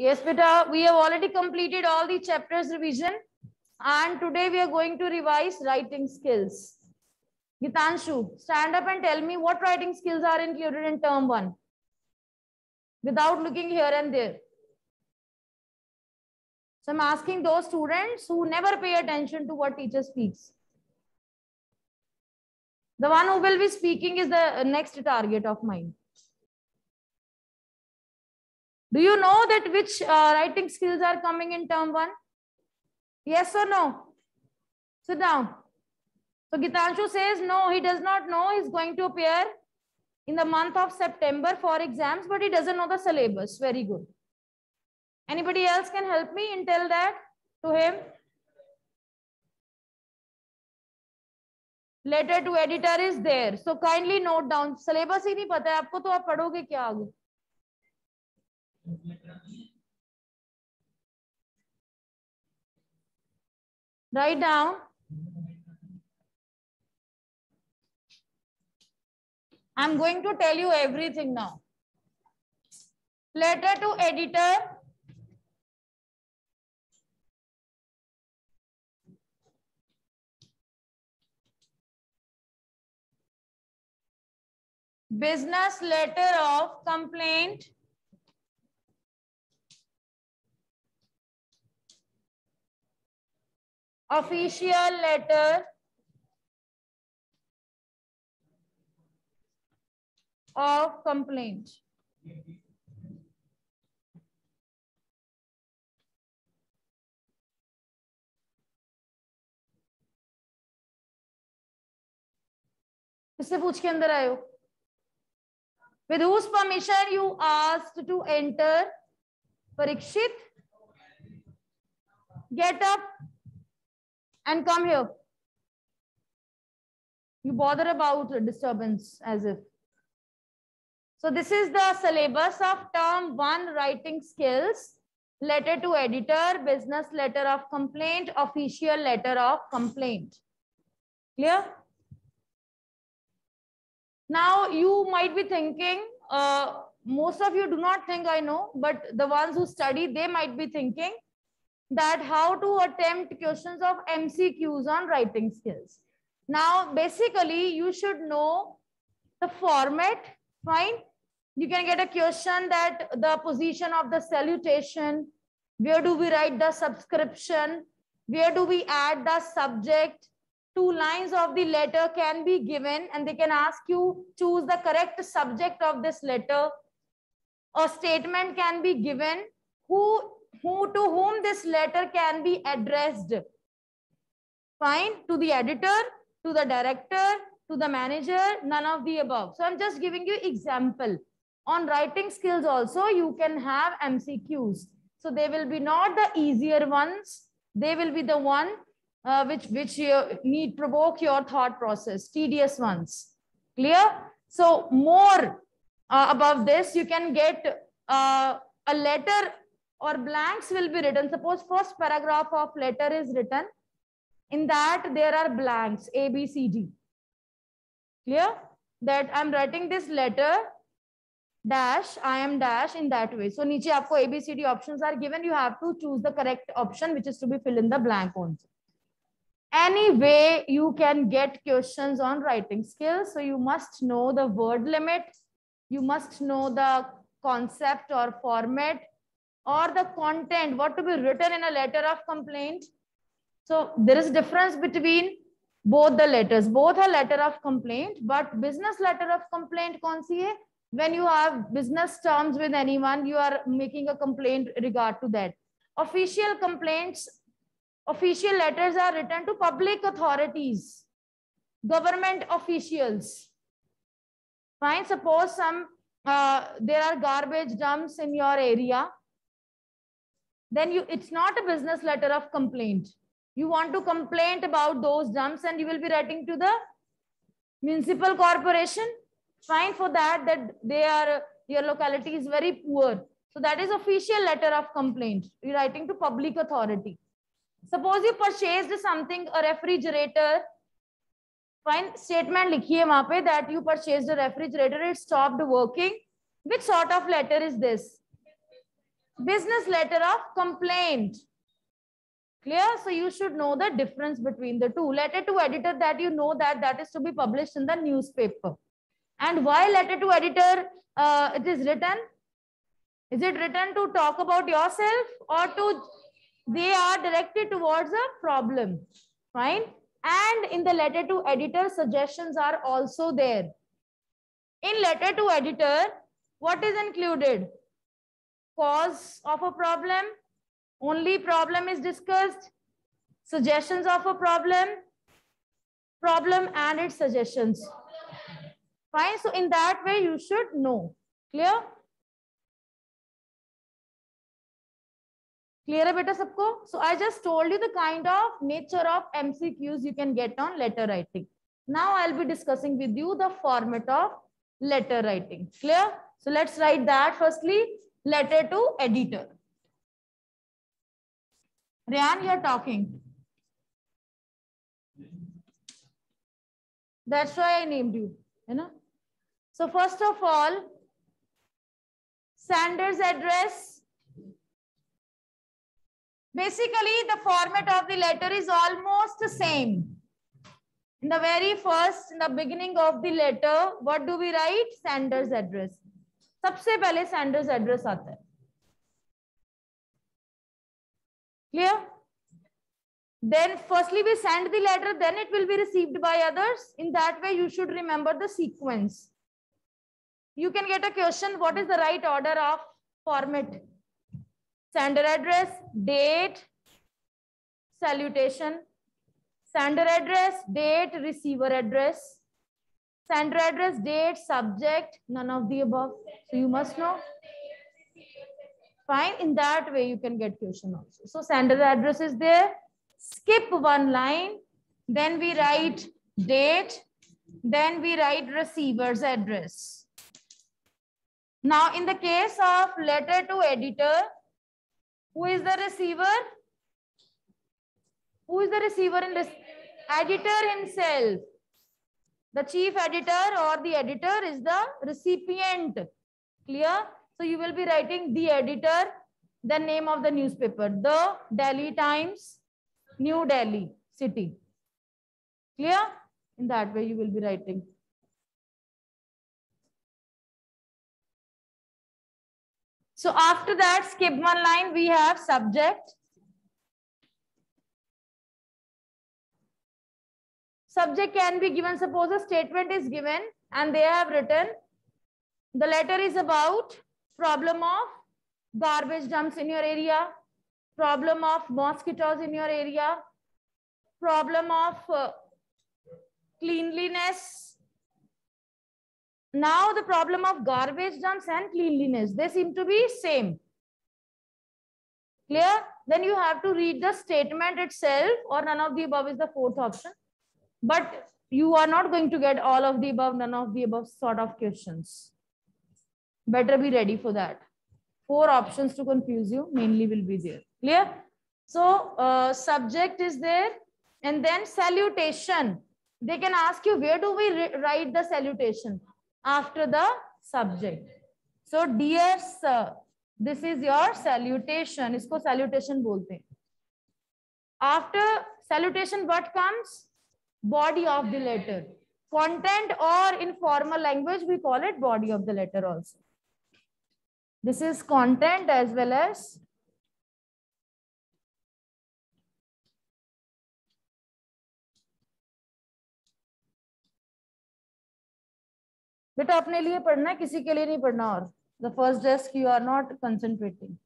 Yes, beta, we have already completed all the chapters revision and today we are going to revise writing skills. Gitanshu, stand up and tell me what writing skills are included in term one without looking here and there. So I'm asking those students who never pay attention to what teacher speaks. The one who will be speaking is the next target of mine. Do you know that which uh, writing skills are coming in term one? Yes or no? Sit down. So Gitanshu says no, he does not know he's going to appear in the month of September for exams, but he doesn't know the syllabus. Very good. Anybody else can help me and tell that to him? Letter to editor is there. So kindly note down. Syllabus ही नहीं पता है आपको तो आप पढ़ोगे क्या आगे? Write down. I'm going to tell you everything now. Letter to editor. Business letter of complaint. official letter. Of complaint. इससे पूछ के अंदर आयो with whose permission you asked to enter Parikshit? Get up and come here. You bother about disturbance as if. So this is the syllabus of term one writing skills letter to editor business letter of complaint official letter of complaint. Clear? Now you might be thinking, uh, most of you do not think I know, but the ones who study, they might be thinking that how to attempt questions of MCQs on writing skills. Now, basically, you should know the format, fine? You can get a question that the position of the salutation, where do we write the subscription, where do we add the subject, two lines of the letter can be given and they can ask you choose the correct subject of this letter. A statement can be given who, who to whom this letter can be addressed. Fine, to the editor, to the director, to the manager, none of the above. So I'm just giving you example. On writing skills also, you can have MCQs. So they will be not the easier ones. They will be the one uh, which which you need provoke your thought process tedious ones clear so more uh, above this you can get uh, a letter or blanks will be written. Suppose first paragraph of letter is written. In that there are blanks a b c d. Clear? That i'm writing this letter dash i am dash in that way. So niche aapko a b c d options are given. You have to choose the correct option which is to be filled in the blank ones any way you can get questions on writing skills. So you must know the word limit. You must know the concept or format or the content, what to be written in a letter of complaint. So there is difference between both the letters. Both are letter of complaint, but business letter of complaint? When you have business terms with anyone, you are making a complaint regard to that. Official complaints official letters are written to public authorities, government officials. Fine, suppose some uh, there are garbage dumps in your area, then you it's not a business letter of complaint. You want to complain about those dumps and you will be writing to the municipal corporation. Fine for that, that they are your locality is very poor. So that is official letter of complaint. You're writing to public authority. Suppose you purchased something, a refrigerator. Fine statement likhiye wahan pe that you purchased a refrigerator, it stopped working. Which sort of letter is this? Business letter of complaint. Clear? So you should know the difference between the two. Letter to editor that you know that that is to be published in the newspaper. And why letter to editor uh, it is written? Is it written to talk about yourself or to, they are directed towards a problem, fine? And in the letter to editor, suggestions are also there. In letter to editor, what is included? Cause of a problem, only problem is discussed, suggestions of a problem, problem and its suggestions. Fine. So in that way, you should know. Clear? Clear hai beta sabko? So I just told you the kind of nature of MCQs you can get on letter writing. Now I'll be discussing with you the format of letter writing. Clear? So let's write that firstly, letter to editor. Ryan, you're talking. That's why I named you. You know? So first of all, Sender's address. Basically, the format of the letter is almost the same. In the very first, in the beginning of the letter, what do we write? Sender's address. सबसे पहले Sanders address आता है। Clear then firstly we send the letter then it will be received by others in that way you should remember the sequence you can get a question what is the right order of format sender address date salutation sender address date receiver address Sender address, date, subject, none of the above. So you must know. Fine in that way you can get question also. So sender address is there. Skip one line. Then we write date. Then we write receiver's address. Now in the case of letter to editor who is the receiver? Who is the receiver in this? Editor himself the chief editor or the editor is the recipient clear so you will be writing the editor, the name of the newspaper, the Delhi Times, New Delhi city. Clear? In that way you will be writing. So after that, skip one line, we have subject. Subject can be given, suppose a statement is given and they have written, the letter is about problem of garbage dumps in your area, problem of mosquitoes in your area, problem of uh, cleanliness. Now the problem of garbage dumps and cleanliness, they seem to be same. Clear? Then you have to read the statement itself or none of the above is the fourth option. But you are not going to get all of the above, none of the above sort of questions. Better be ready for that. Four options to confuse you mainly will be there. Clear? So uh, subject is there and then salutation. They can ask you, where do we write the salutation? After the subject. So dear sir, this is your salutation. Isko salutation bolte After salutation, what comes? Body of the letter. Content or in formal language, we call it body of the letter also. This is content as well as बेटा अपने लिए पढ़ना है किसी के लिए नहीं पढ़ना और the first desk you are not concentrating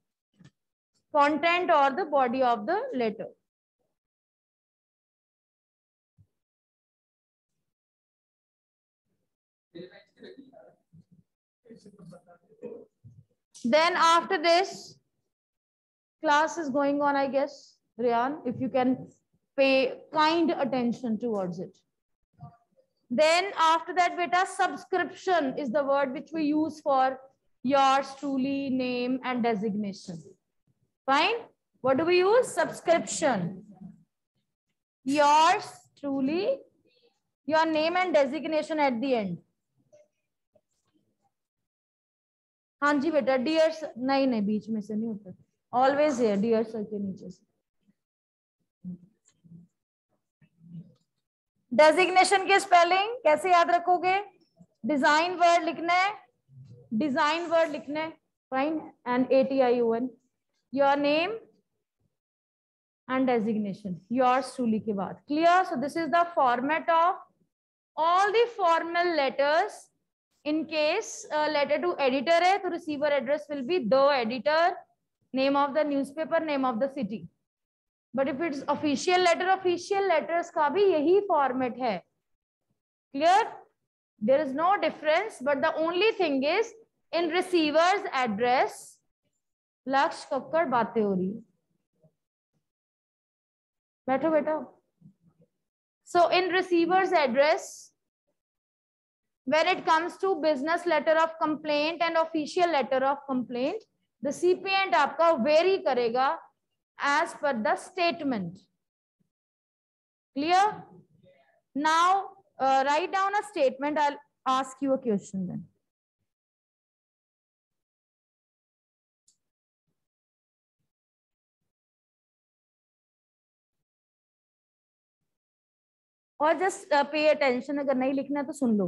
content or the body of the letter Then after this, class is going on, I guess. Rian, if you can pay kind attention towards it. Then after that, beta, subscription is the word which we use for yours truly, name and designation. Fine. What do we use? Subscription. Yours truly, your name and designation at the end. हाँ जी बेटा dear नहीं नहीं, बीच में से नहीं होता। Always है dear sir के नीचे से। डेजिग्नेशन के स्पेलिंग कैसे याद रखोगे? डिज़ाइन वर्ड लिखना है। डिज़ाइन वर्ड लिखना है। Fine and A T I own your name and designation yours truly के बाद। Clear so this is the format of all the formal letters in case letter to editor है तो receiver address will be the editor name of the newspaper name of the city but if it's official letter official letter का भी यही format है. Clear there is no difference but the only thing is in receiver's address Lakshya Kakkar बातें हो रही बैठो बेटा so in receiver's address when it comes to business letter of complaint and official letter of complaint the cpient aapka vary karega as per the statement clear now uh, write down a statement i'll ask you a question then और just pay attention अगर नहीं लिखना है तो सुन लो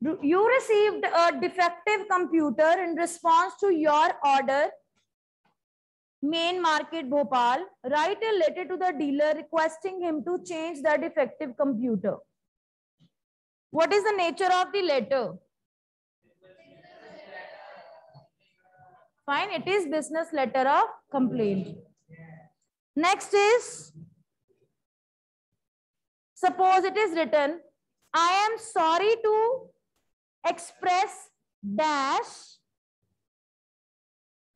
you received a defective computer in response to your order. Main market bhopal. Write a letter to the dealer requesting him to change the defective computer. What is the nature of the letter? Fine it is business letter of complaint. Next is suppose it is written i am sorry to express dash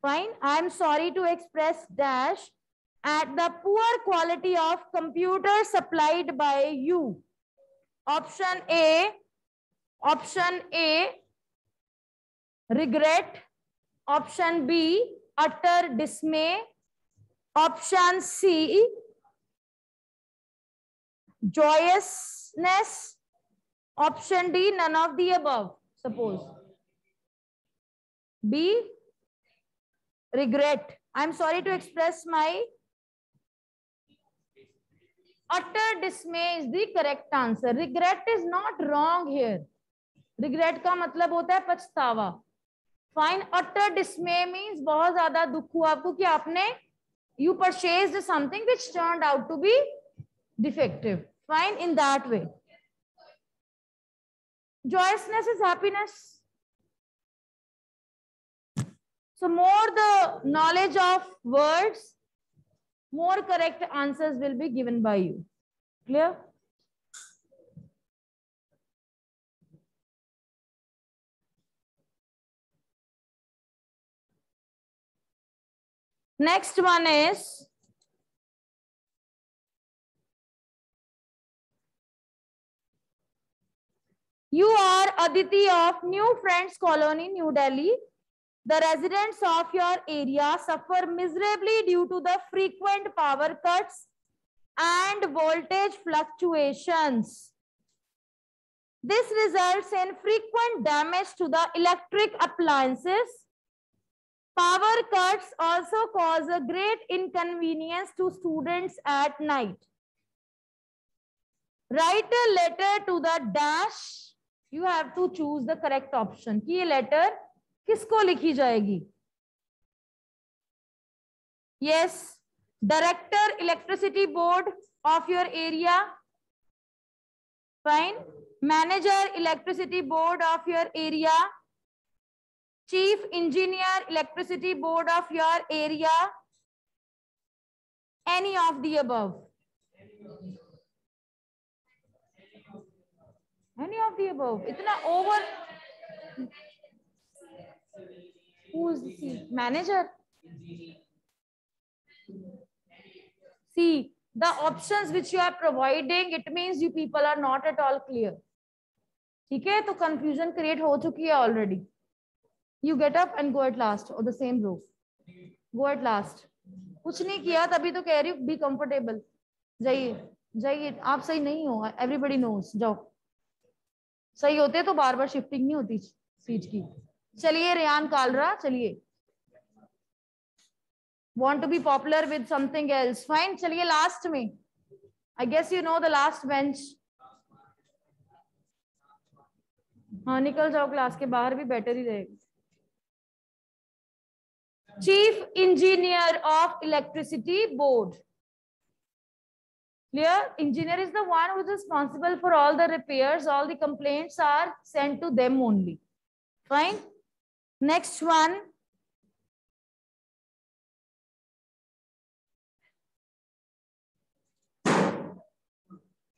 fine i am sorry to express dash at the poor quality of computer supplied by you. Option a option a regret. Option b utter dismay. Option c joyousness option D none of the above suppose B regret I am sorry to express my utter dismay is the correct answer regret is not wrong here regret का मतलब होता है पछतावा. Fine अटर डिस्मे means बहुत ज़्यादा दुख हुआ आपको कि आपने you purchase something which turn out to be defective fine in that way Joyousness is happiness. So more the knowledge of words, more correct answers will be given by you. Clear? Next one is You are Aditi of New Friends Colony, New Delhi. The residents of your area suffer miserably due to the frequent power cuts and voltage fluctuations. This results in frequent damage to the electric appliances. Power cuts also cause a great inconvenience to students at night. Write a letter to the dash you have to choose the correct option कि ये letter किसको लिखी जाएगी? Yes director electricity board of your area fine manager electricity board of your area chief engineer electricity board of your area any of the above Any of the above. Itna over. Who's the manager? See, the options which you are providing, it means you people are not at all clear. ठीक है तो confusion create हो चुकी है already you get up and go at last और the same row go at last कुछ नहीं किया तभी तो कह रही हूँ बी कंफर्टेबल जाइए जाइए आप सही नहीं हो एवरीबडी नोज़ जाओ सही होते तो बार बार शिफ्टिंग नहीं होती सीट की। चलिए, रियान कालरा, चलिए। Want to be popular with something else fine चलिए लास्ट में। I guess you know the last bench हाँ निकल जाओ क्लास के, बाहर भी बेटर ही रहेगा। Chief engineer of electricity board Clear? Engineer is the one who is responsible for all the repairs. All the complaints are sent to them only. Fine. Next one.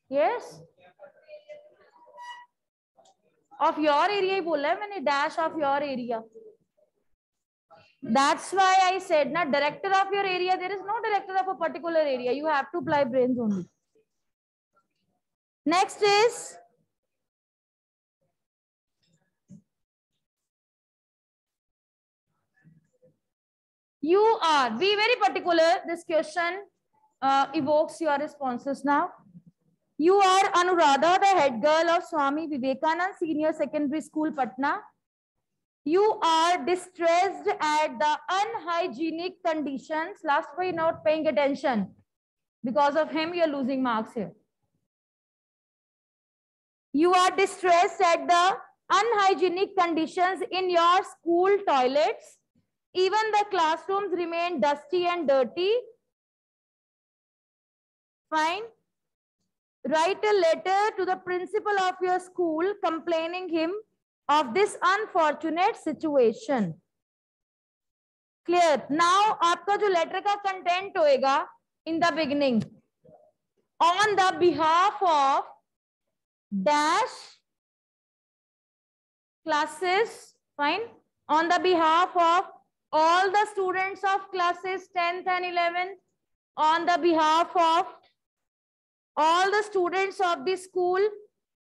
Yes. Of your area, I मैंने dash of your area that's why i said na director of your area there is no director of a particular area. You have to apply brains only. Next is you are be very particular. This question uh, evokes your responses now. You are Anuradha, the head girl of Swami Vivekanand Senior Secondary School, Patna. You are distressed at the unhygienic conditions. Last why not paying attention. Because of him, you're losing marks here. You are distressed at the unhygienic conditions in your school toilets. Even the classrooms remain dusty and dirty. Fine write a letter to the principal of your school complaining him of this unfortunate situation clear now आपका जो letter का content होएगा in the beginning on the behalf of dash classes fine on the behalf of all the students of classes 10th and 11th on the behalf of all the students of the school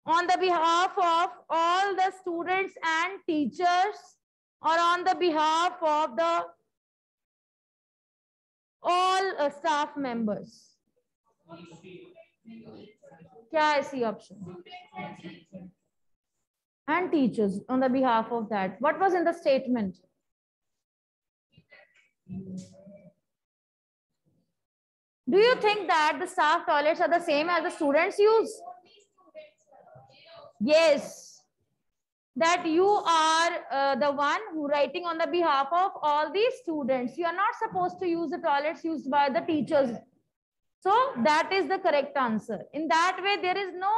on the behalf of all the students and teachers or on the behalf of the all uh, staff members? Kya option? And teachers on the behalf of that. What was in the statement? Do you think that the staff toilets are the same as the students use? Yes. That you are uh, the one who writing on the behalf of all these students. You are not supposed to use the toilets used by the teachers. So that is the correct answer. In that way, there is no,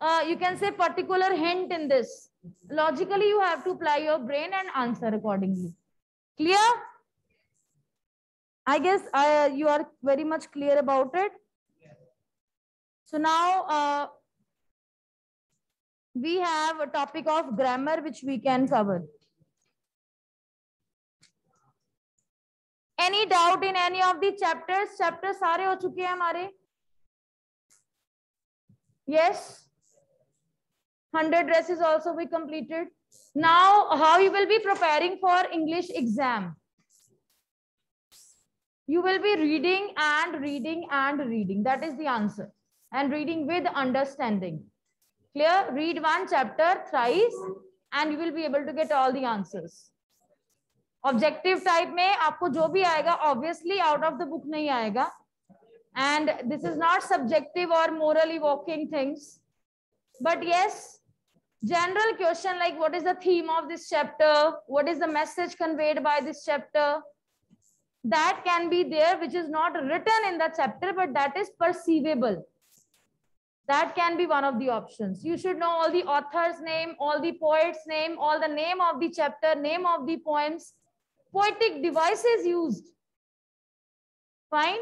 uh, you can say particular hint in this. Logically, you have to apply your brain and answer accordingly. Clear? I guess uh, you are very much clear about it. So now uh, we have a topic of grammar which we can cover. Any doubt in any of the chapters? Chapters सारे हो चुके हैं हमारे. Yes. 100 dresses also we completed. Now how you will be preparing for English exam? you will be reading and reading and reading. That is the answer. And reading with understanding. Clear? Read one chapter thrice and you will be able to get all the answers. Objective type में आपको जो भी आएगा obviously out of the book नहीं आएगा. And this is not subjective or moral evoking things. But yes, general question like what is the theme of this chapter? What is the message conveyed by this chapter? that can be there which is not written in the chapter but that is perceivable that can be one of the options. You should know all the author's name all the poet's name all the name of the chapter name of the poems poetic devices used. Fine.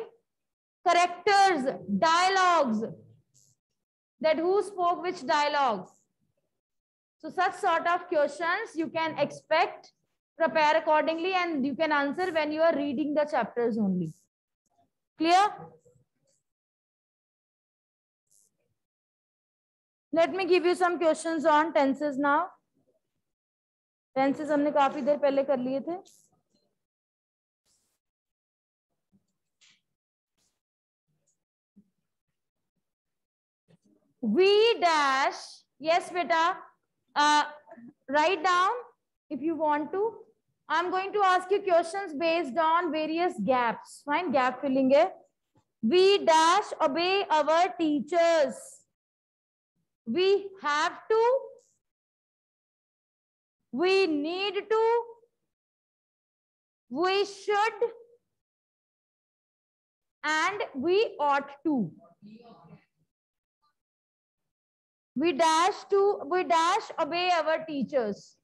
Characters dialogues. That who spoke which dialogues. So such sort of questions you can expect prepare accordingly and you can answer when you are reading the chapters only. Clear? Let me give you some questions on tenses now tenses हमने काफ़ी देर पहले कर लिए थे। We dash yes बेटा write down if you want to I am going to ask you question based on various gaps fine gap filling है। We dash अबे our teachers We have to. We need to. We should. And we ought to. We dash to, we dash obey our teachers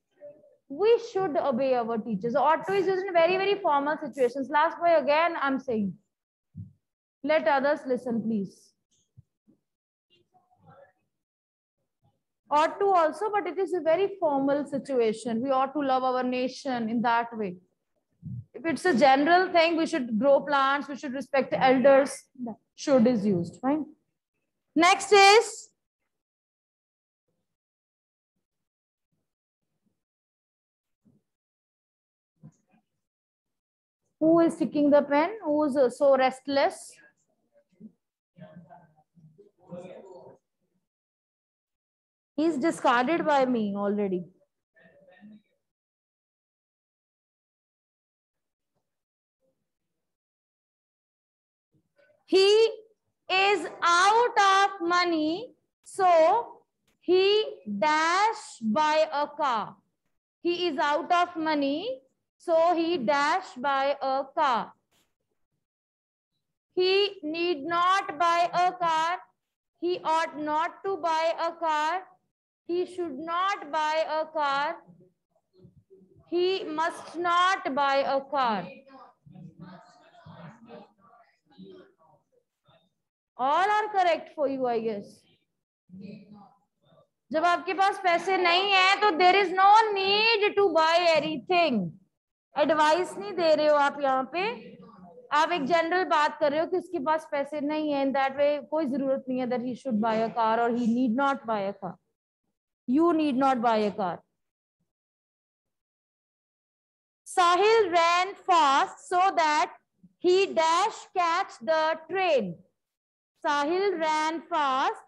we should obey our teachers. Ought to is used in very, very formal situations. Last boy, again, I'm saying. Let others listen, please. Ought to also, but it is a very formal situation. We ought to love our nation in that way. If it's a general thing, we should grow plants, we should respect elders. Should is used, right? Next is Who is sticking the pen? Who is so restless? He's discarded by me already. He is out of money, so he dash by a car. He is out of money, so he dashed by a car. He need not buy a car. He ought not to buy a car. He should not buy a car. He must not buy a car. All are correct for you, I guess. जब आपके पास पैसे नहीं है तो there is no need to buy anything advice नहीं दे रहे हो आप यहाँ पे आप एक जनरल बात कर रहे हो कि उसके पास पैसे नहीं है इन दैट वे कोई ज़रूरत नहीं है that he should buy a car और he need not buy a car you need not buy a car. Sahil ran fast so that he dash catch the train. Sahil ran fast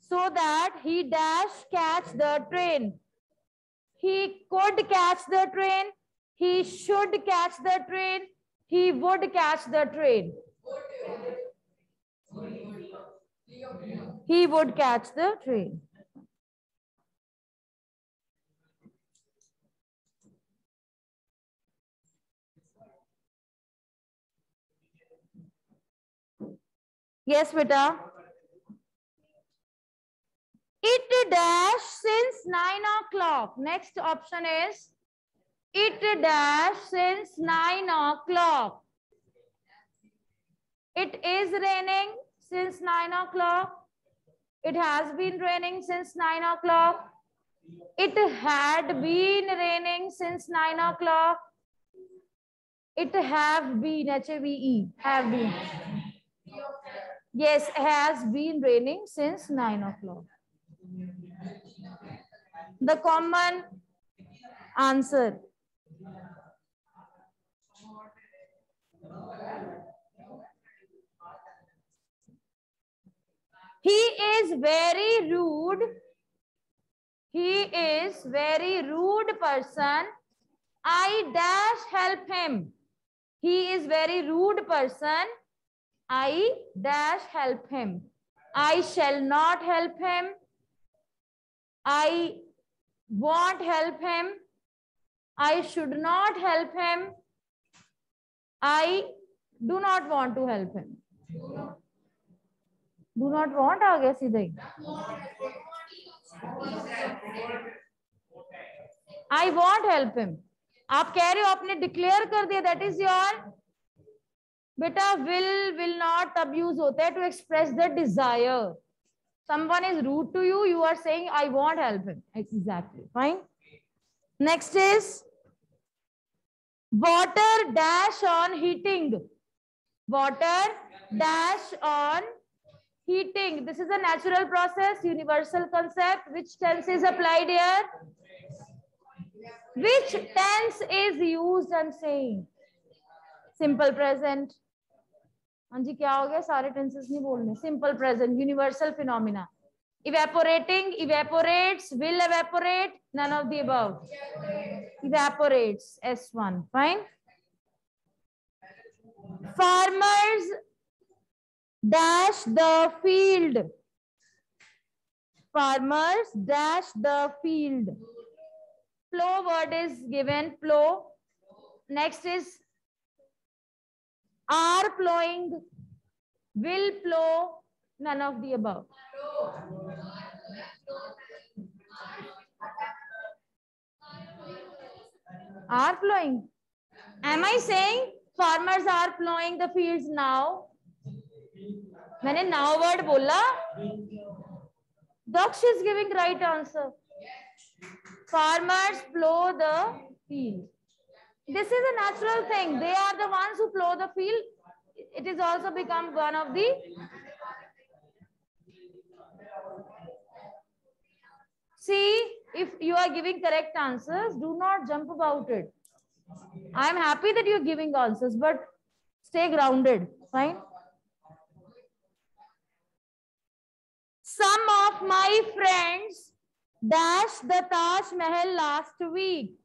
so that he dash catch the train. He could catch the train. He should catch the train. He would catch the train. He would catch the train. Yes, beta. It dash since 9 o'clock. Next option is it dash since 9 o'clock. It is raining since 9 o'clock. It has been raining since 9 o'clock. It had been raining since 9 o'clock. It have been, H-A-V-E, have been. Yes, has been raining since 9 o'clock the common answer. He is very rude. He is very rude person. I dash help him. He is very rude person. I dash help him. I shall not help him. I won't help him. I should not help him. I do not want to help him. Do not want आ गया सीधे I won't help him. आप कह रहे हो आपने declare कर दिया दैट इज़ योर बेटा विल विल नॉट अब्यूज होता है to express the desire someone is rude to you you are saying I want help him exactly fine next is water dash on heating water dash on heating this is a natural process universal concept which tense is applied here which tense is used I am saying simple present हाँ जी, क्या हो गया? सारे tenses नहीं बोलने। Simple present universal phenomena evaporating evaporates will evaporate none of the above evaporates S one fine farmers dash the field farmers dash the field. Flow word is given, flow. Next is are plowing, will plow, none of the above. Are plowing. Am I saying farmers are plowing the fields now? मैंने now word बोला Daksh is giving right answer. Farmers plow the field. This is a natural thing. They are the ones who plow the field. It is also become one of the See, if you are giving correct answers, do not jump about it. I am happy that you are giving answers, but stay grounded. Fine. Some of my friends dashed the Taj Mahal last week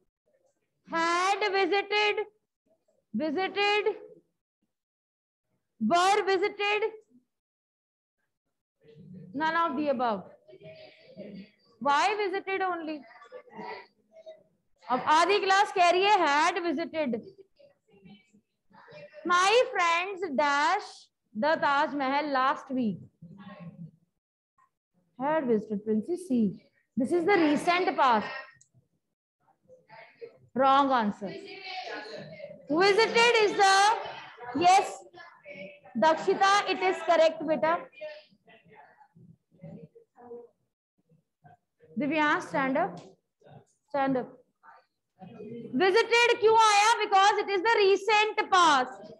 Had visited, visited, were visited. None of the above. Why visited only? अब आधी class कह रही है had visited my friends dash the Taj Mahal last week had visited princess c this is the recent past Wrong answer. Visited is the yes. Dakshita, it is correct, beta. divya stand up stand up visited kyun aaya because it is the recent past